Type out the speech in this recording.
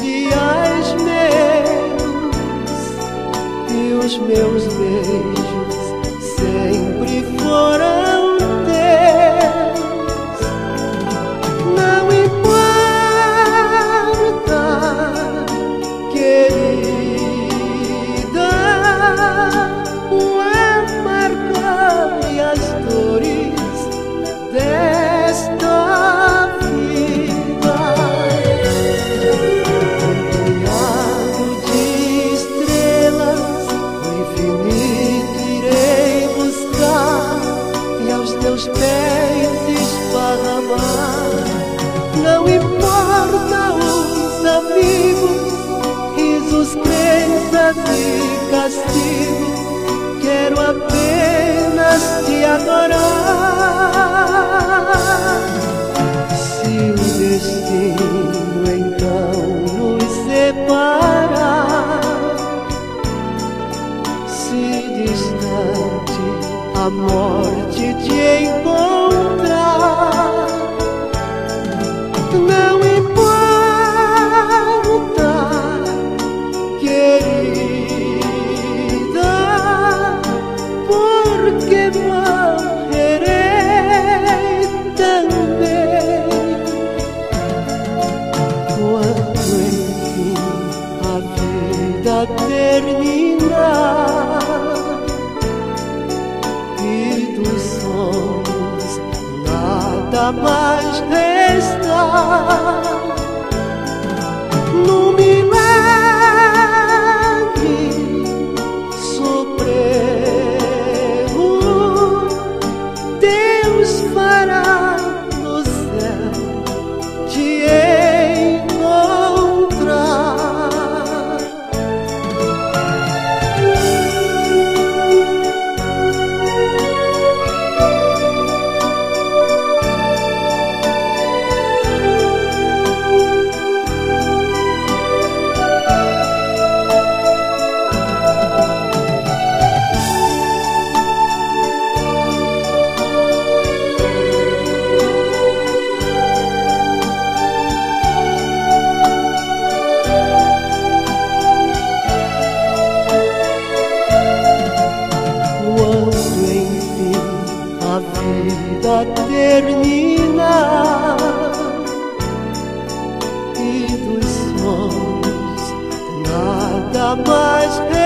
dias meus e os meus beijos sempre foram. Não importa os amigos, risos, crenças e castigo, quero apenas te adorar. Se o destino então nos separar, se distante a morte te encontrar, mais restar, no milagre vida terminar e dos sonhos nada mais milagre